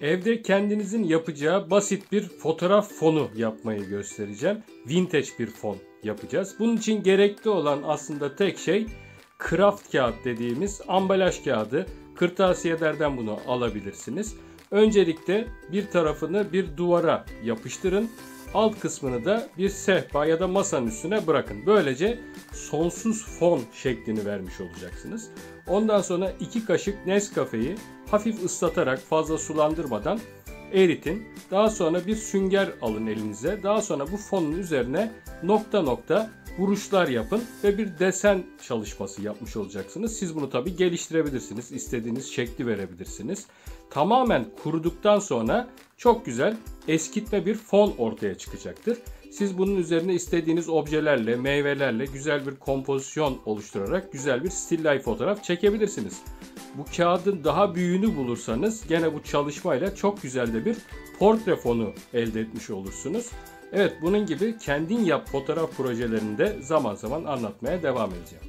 Evde kendinizin yapacağı basit bir fotoğraf fonu yapmayı göstereceğim. Vintage bir fon yapacağız. Bunun için gerekli olan aslında tek şey kraft kağıt dediğimiz ambalaj kağıdı. Kırtasiyelerden bunu alabilirsiniz. Öncelikle bir tarafını bir duvara yapıştırın. Alt kısmını da bir sehpa ya da masanın üstüne bırakın. Böylece sonsuz fon şeklini vermiş olacaksınız. Ondan sonra 2 kaşık Nescafe'yi hafif ıslatarak fazla sulandırmadan eritin. Daha sonra bir sünger alın elinize. Daha sonra bu fonun üzerine nokta nokta vuruşlar yapın ve bir desen çalışması yapmış olacaksınız. Siz bunu tabi geliştirebilirsiniz. İstediğiniz şekli verebilirsiniz. Tamamen kuruduktan sonra çok güzel eskitme bir fon ortaya çıkacaktır. Siz bunun üzerine istediğiniz objelerle, meyvelerle güzel bir kompozisyon oluşturarak güzel bir still life fotoğraf çekebilirsiniz. Bu kağıdın daha büyüğünü bulursanız gene bu çalışmayla çok güzel de bir portre fonu elde etmiş olursunuz. Evet bunun gibi kendin yap fotoğraf projelerinde zaman zaman anlatmaya devam edeceğim.